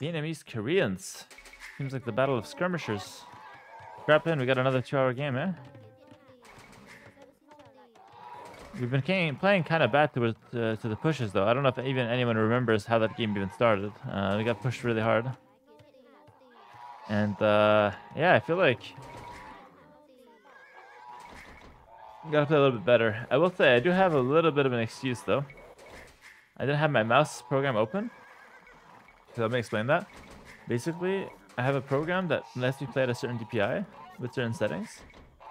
Vietnamese Koreans. Seems like the battle of skirmishers. Strap in, we got another two-hour game, eh? We've been playing, playing kind of bad to, uh, to the pushes, though. I don't know if even anyone remembers how that game even started. Uh, we got pushed really hard. And, uh, yeah, I feel like... Gotta play a little bit better. I will say, I do have a little bit of an excuse, though. I didn't have my mouse program open. Let me explain that. Basically, I have a program that lets me play at a certain DPI with certain settings.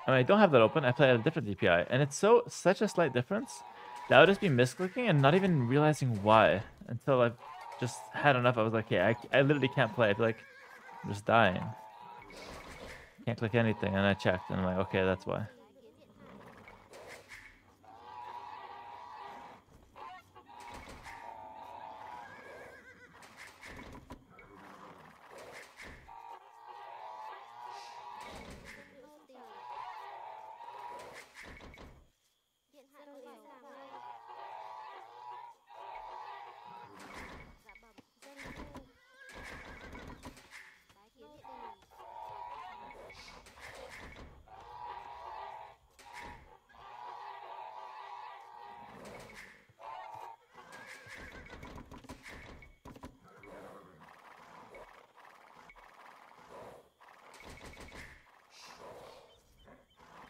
And I don't have that open, I play at a different DPI. And it's so such a slight difference that I would just be misclicking and not even realizing why until I've just had enough. I was like, yeah, I, I literally can't play. I feel like I'm just dying. Can't click anything. And I checked and I'm like, okay, that's why.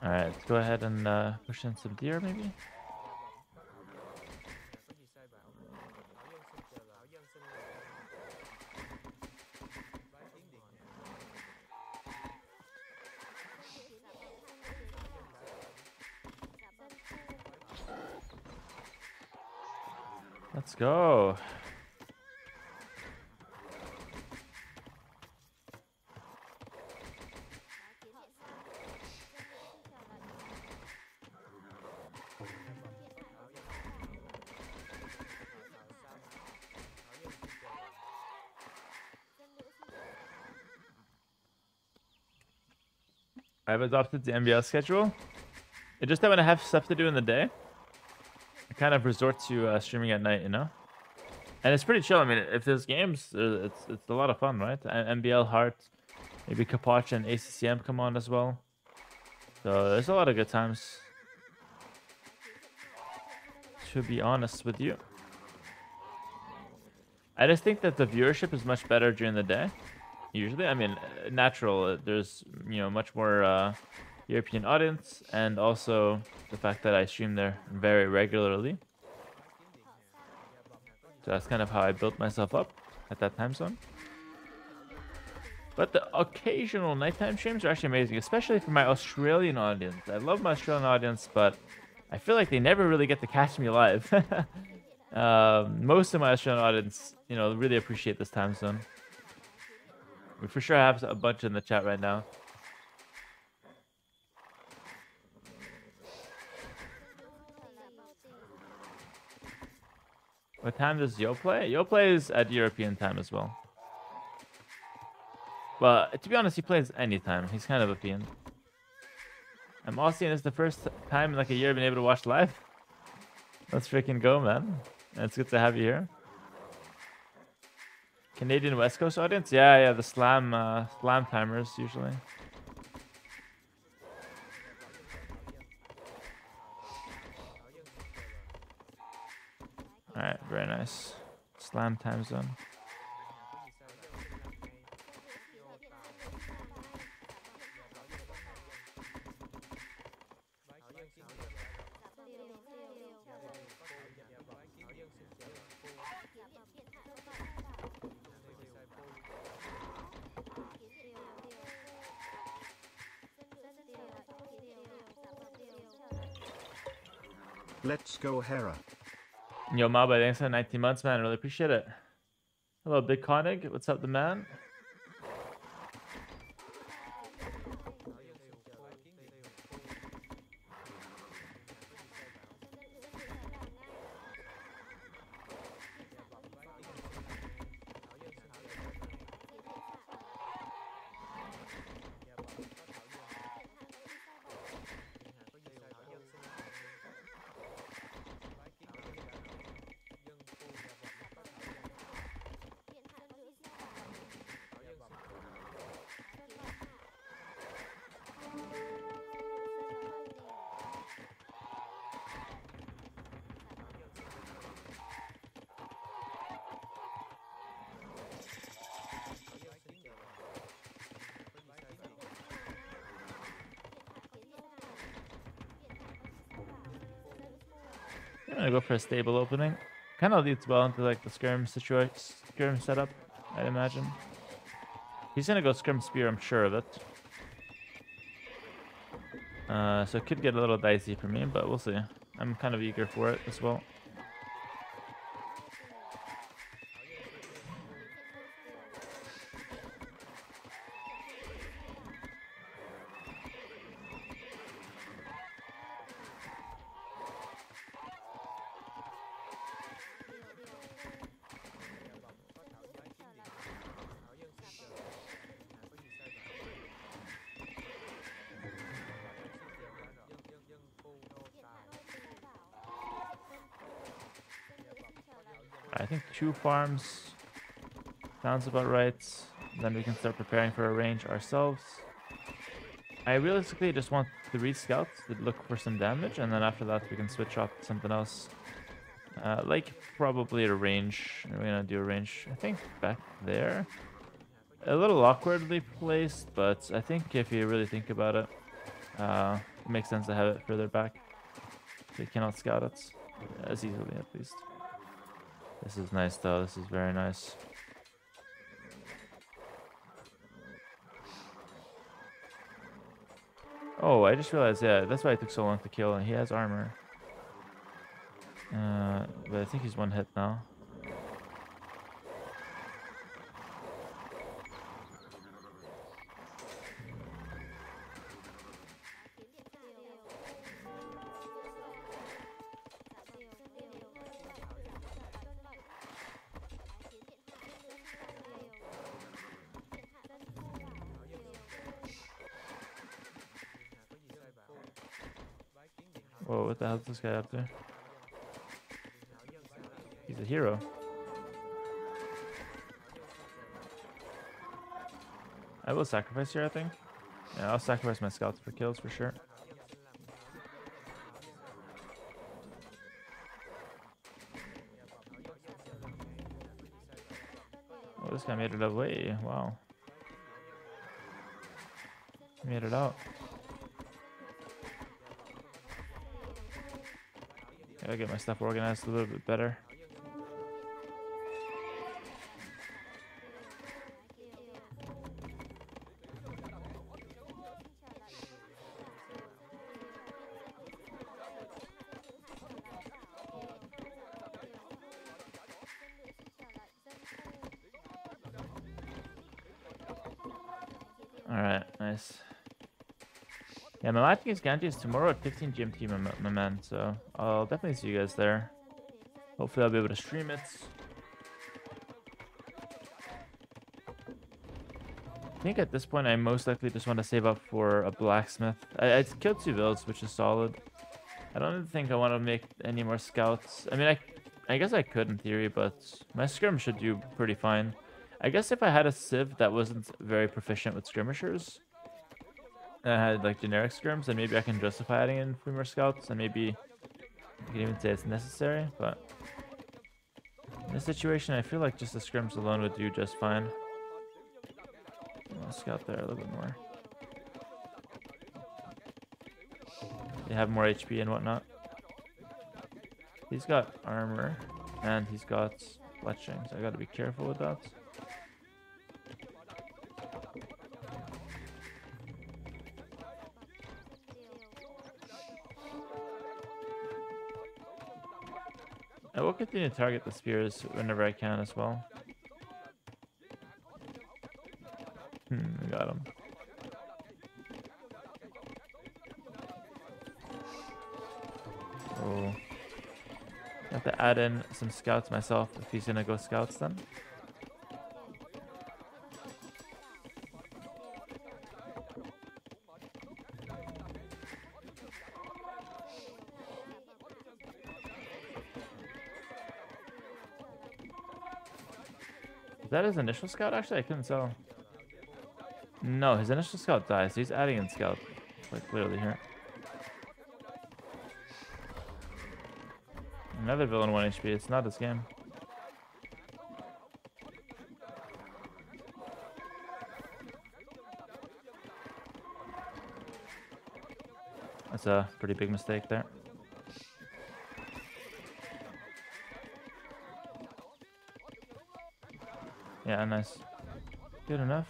Alright, let's go ahead and uh, push in some deer maybe. Let's go. I've adopted the MBL schedule. It's just that when I have stuff to do in the day, I kind of resort to uh, streaming at night, you know? And it's pretty chill. I mean, if there's games, uh, it's it's a lot of fun, right? MBL Heart, maybe Kapacha and ACCM come on as well. So there's a lot of good times. To be honest with you. I just think that the viewership is much better during the day usually. I mean, uh, natural. Uh, there's you know much more uh, European audience, and also the fact that I stream there very regularly. So that's kind of how I built myself up at that time zone. But the occasional nighttime streams are actually amazing, especially for my Australian audience. I love my Australian audience, but I feel like they never really get to catch me live. um, most of my Australian audience, you know, really appreciate this time zone. We for sure have a bunch in the chat right now. What time does Yo play? Yo plays at European time as well. But to be honest, he plays anytime. He's kind of a fiend. I'm Aussian. It's the first time in like a year I've been able to watch live. Let's freaking go, man. It's good to have you here. Canadian West Coast audience? Yeah, yeah, the slam uh, slam timers usually. All right, very nice. Slam time zone. Let's go, Hera. Yo, Maba, thanks for 19 months, man. I really appreciate it. Hello, Big Konig. What's up, the man? I'm gonna go for a stable opening. Kind of leads well into like the skirm situation, skirm setup, I'd imagine. He's gonna go skirm spear, I'm sure of it. Uh, so it could get a little dicey for me, but we'll see. I'm kind of eager for it as well. I think two farms sounds about right. Then we can start preparing for a range ourselves. I realistically just want three scouts to look for some damage, and then after that we can switch to something else. Uh, like probably a range. We're gonna do a range. I think back there. A little awkwardly placed, but I think if you really think about it, uh, it makes sense to have it further back. They cannot scout it as easily, at least. This is nice though, this is very nice. Oh, I just realized, yeah, that's why it took so long to kill, and he has armor. Uh, but I think he's one hit now. This guy up there? He's a hero. I will sacrifice here, I think. Yeah, I'll sacrifice my scouts for kills for sure. Oh, this guy made it away. Wow. Made it out. Gotta get my stuff organized a little bit better. My last against Ganji is tomorrow at 15 GMT, my, my man, so I'll definitely see you guys there. Hopefully I'll be able to stream it. I think at this point I most likely just want to save up for a blacksmith. I, I killed two builds, which is solid. I don't think I want to make any more scouts. I mean, I, I guess I could in theory, but my skirm should do pretty fine. I guess if I had a civ that wasn't very proficient with skirmishers, I had like generic skirms, then maybe I can justify adding in three more scouts, and maybe I can even say it's necessary, but in this situation, I feel like just the skirms alone would do just fine. I'll scout there a little bit more. They have more HP and whatnot. He's got armor, and he's got fletching, so I gotta be careful with that. I will continue to target the spears whenever I can as well. Hmm, got him. Oh. I have to add in some scouts myself if he's gonna go scouts then. His initial scout? Actually, I couldn't tell. No, his initial scout dies. He's adding in scout, quite clearly here. Another villain 1 HP. It's not his game. That's a pretty big mistake there. Yeah, nice. Good enough.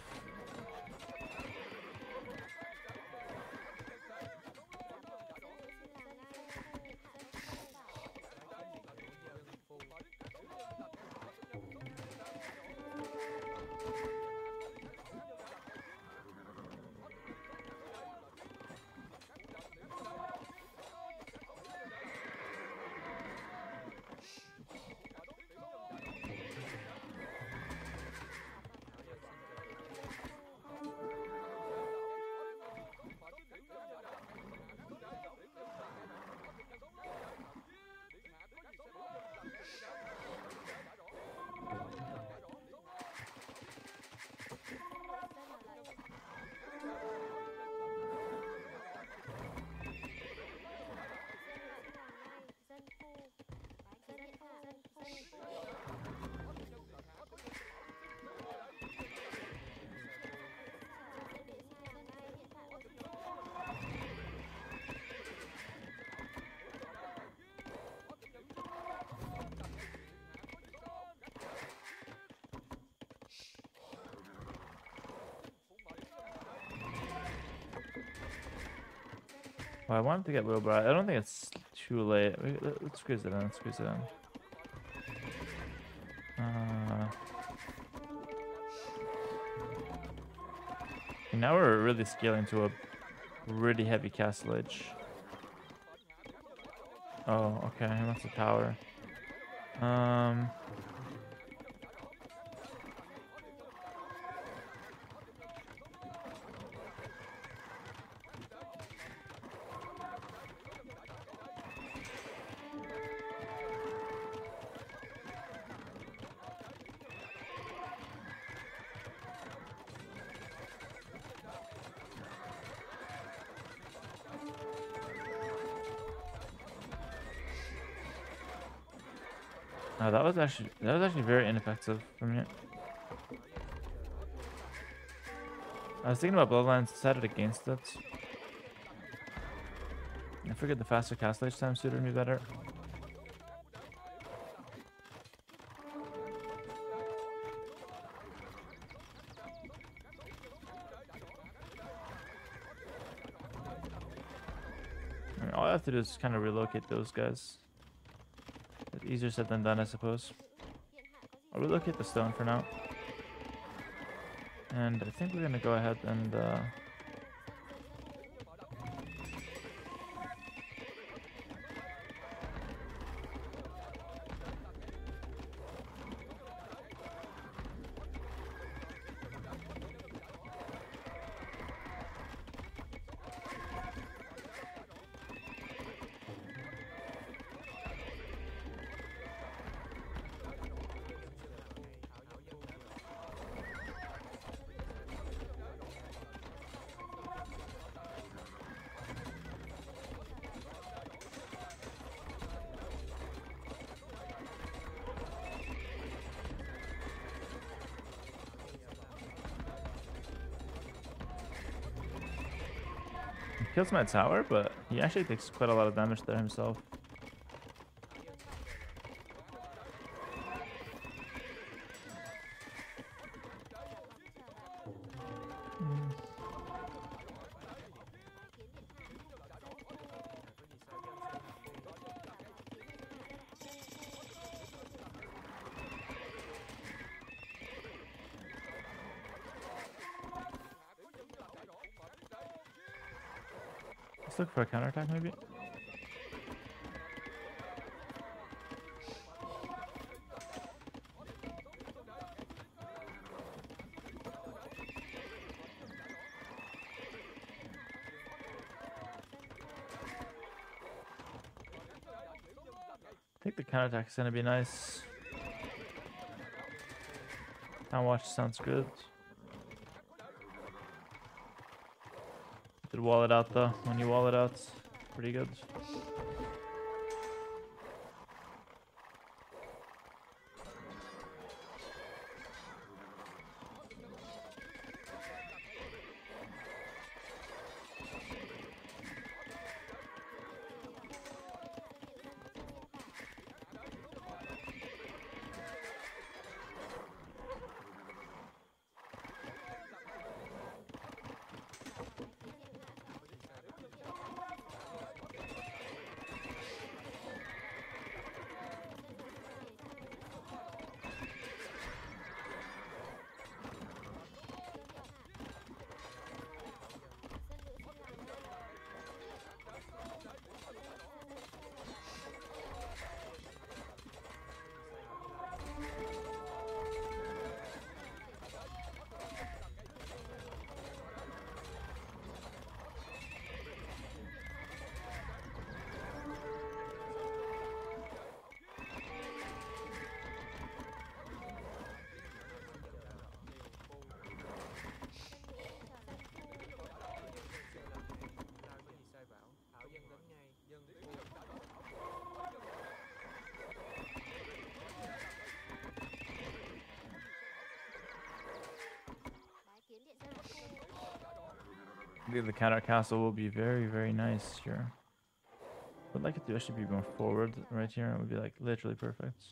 Well, I wanted to get Wheelbarrow. I don't think it's too late. Let- let's squeeze it in. Let's squeeze it in. Uh, now we're really scaling to a really heavy castle. Oh, okay. He wants the tower. Um. Oh, that was actually that was actually very ineffective from me. I was thinking about Bloodlines, decided against it. I figured the faster cast age time suited me better. All I have to do is kind of relocate those guys. Easier said than done, I suppose. I'll relocate the stone for now. And I think we're gonna go ahead and uh, kills my tower, but he actually takes quite a lot of damage there himself. Mm. Let's look for a counterattack maybe. I think the counterattack is gonna be nice. Town watch sounds good. Wall it out though. When you wall it out, it's pretty good. The counter castle will be very, very nice here. Would like it to actually be more forward right here. It would be like literally perfect.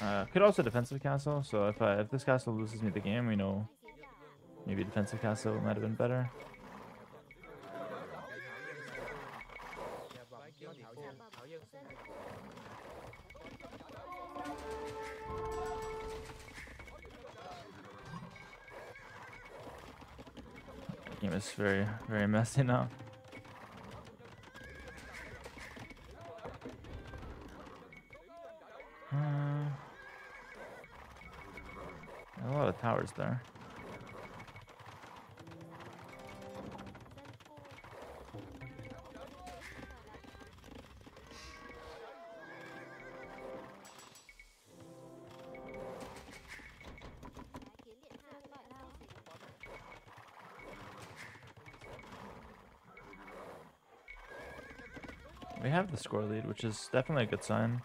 Uh, could also defensive castle. So if I, if this castle loses me the game, we know maybe defensive castle might have been better. Game is very, very messy now. Uh, a lot of towers there. We have the score lead, which is definitely a good sign.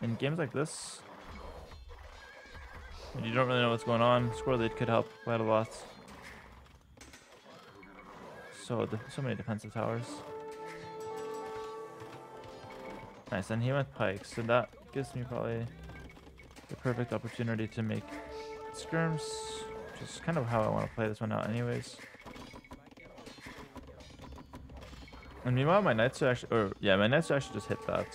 In games like this, when you don't really know what's going on, score lead could help quite a lot. So, so many defensive towers. Nice, and he went pikes, so that gives me probably the perfect opportunity to make skirms, which is kind of how I want to play this one out anyways. And meanwhile, my knights are actually, or yeah, my knights actually just hit that.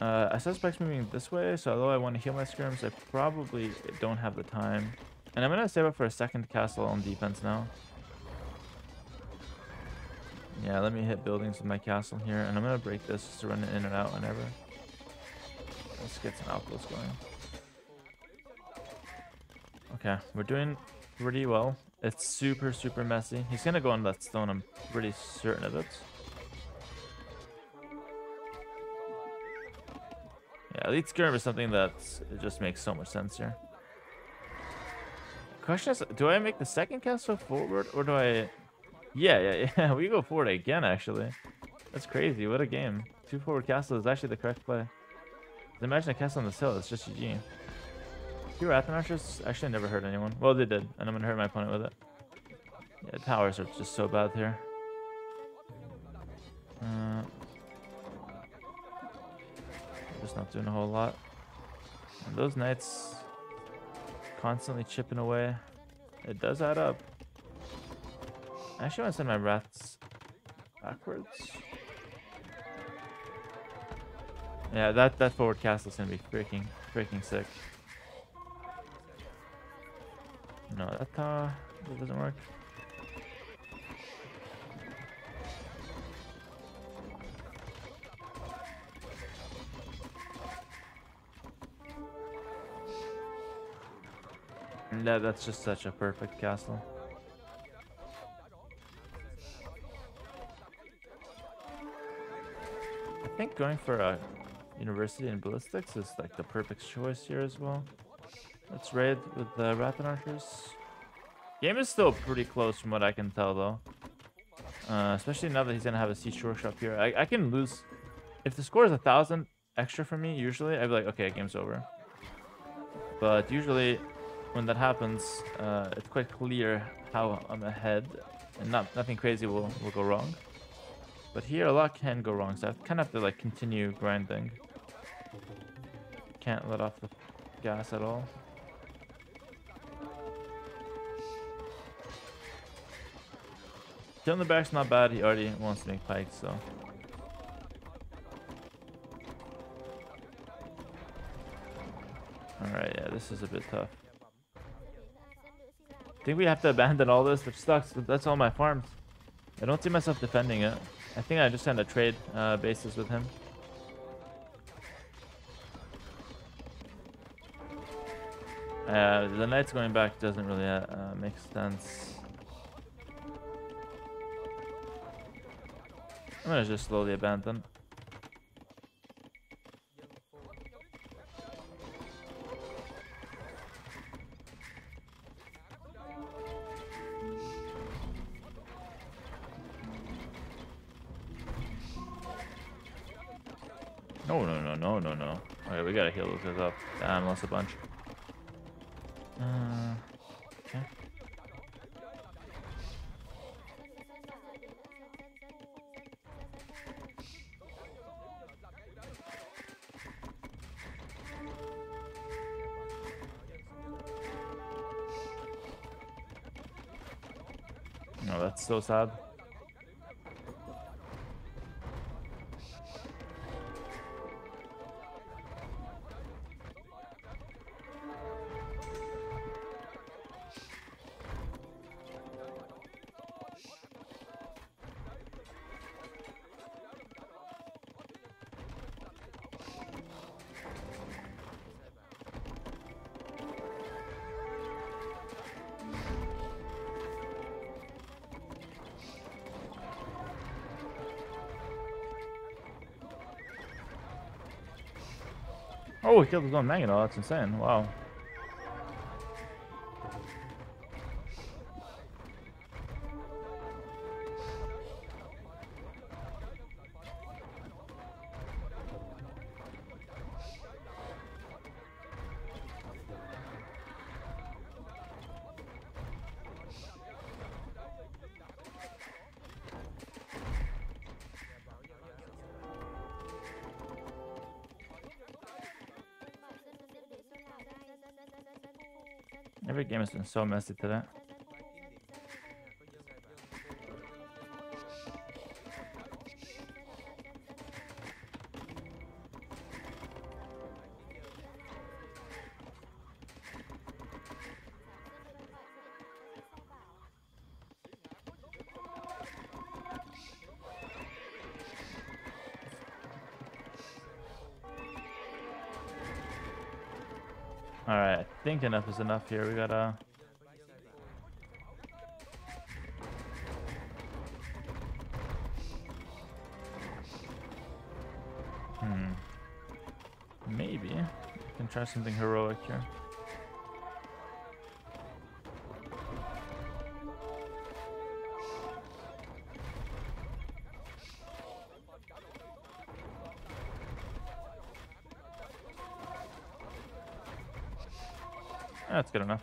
Uh, I suspect moving this way, so although I want to heal my skirms, I probably don't have the time. And I'm gonna save up for a second castle on defense now. Yeah, let me hit buildings with my castle here, and I'm gonna break this just to run it in and out whenever. Let's get some outposts going. Okay, we're doing pretty well. It's super, super messy. He's gonna go on that stone, I'm pretty certain of it. Yeah, elite skirm is something that just makes so much sense here. Question is, do I make the second castle forward or do I... Yeah, yeah, yeah, we go forward again, actually. That's crazy, what a game. Two forward castle is actually the correct play. Imagine a castle on this hill, it's just GG. Rattan Archers actually never hurt anyone. Well, they did, and I'm gonna hurt my opponent with it. Yeah, towers are just so bad here. Uh, just not doing a whole lot. And those knights constantly chipping away. It does add up. I actually want to send my rattans backwards. Yeah, that that forward castle's gonna be freaking freaking sick. No, that that doesn't work. That, that's just such a perfect castle. I think going for a university in ballistics is like the perfect choice here as well. Let's raid with the rattan archers. Game is still pretty close from what I can tell though. Uh, especially now that he's gonna have a siege workshop here. I, I can lose if the score is a thousand extra for me. Usually I'd be like, okay, game's over. But usually when that happens, uh, it's quite clear how I'm ahead, and not nothing crazy will will go wrong. But here a lot can go wrong, so I kind of have to like continue grinding. Can't let off the gas at all. Killing the back's not bad. He already wants to make pikes, so. Alright, yeah, this is a bit tough. I think we have to abandon all this, It sucks. That's all my farms. I don't see myself defending it. I think I just had to trade uh, bases with him. Uh, the knights going back doesn't really uh, uh, make sense. I'm gonna just slowly abandon. No, no, no, no, no, no. Okay, we gotta heal those guys up. Damn, lost a bunch. No, that's so sad. Killed his own Mangonel. That's insane. Wow. Every game has been so messy today. Alright, I think enough is enough here. We gotta... Hmm. Maybe. We can try something heroic here. Good enough.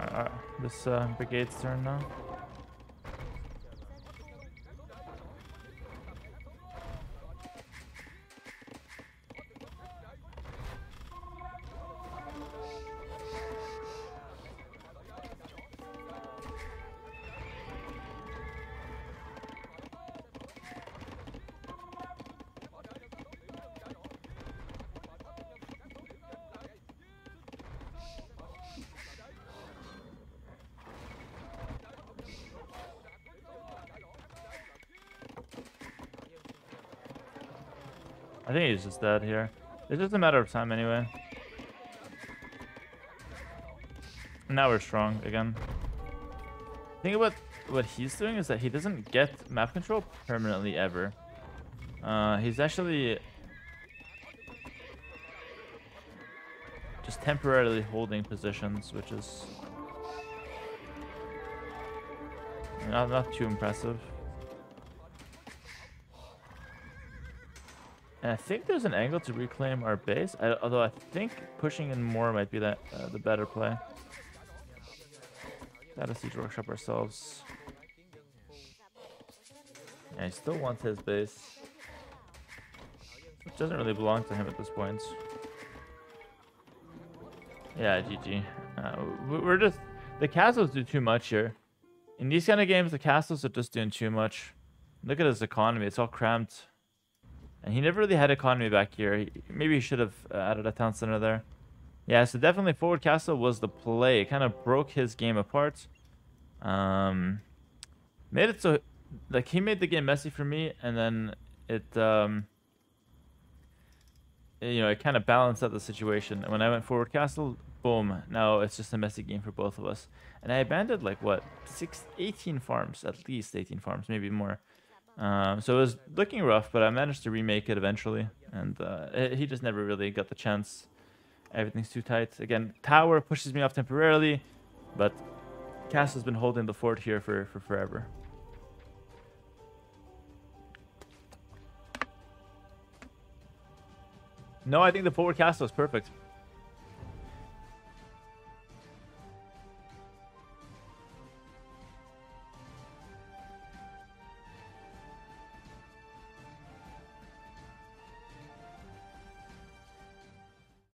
Uh, this uh, brigade's turn now. I think he's just dead here. It's just a matter of time anyway. Now we're strong again. think about what he's doing is that he doesn't get map control permanently ever. Uh, he's actually just temporarily holding positions, which is not not too impressive. And I think there's an angle to reclaim our base, I, although I think pushing in more might be that uh, the better play. Gotta siege workshop ourselves. Yeah, he still wants his base. Which doesn't really belong to him at this point. Yeah, GG. Uh, we're just... The castles do too much here. In these kind of games, the castles are just doing too much. Look at his economy. It's all cramped. And he never really had economy back here. He, maybe he should have uh, added a town center there. Yeah, so definitely forward castle was the play. It kind of broke his game apart. Um, made it so, like, he made the game messy for me, and then it, um, you know, it kind of balanced out the situation. And when I went forward castle, boom, now it's just a messy game for both of us. And I abandoned, like, what, six, 18 farms, at least 18 farms, maybe more. Um, so it was looking rough, but I managed to remake it eventually, and uh, it, he just never really got the chance. Everything's too tight. Again, tower pushes me off temporarily, but castle's been holding the fort here for, for forever. No, I think the forward castle is perfect.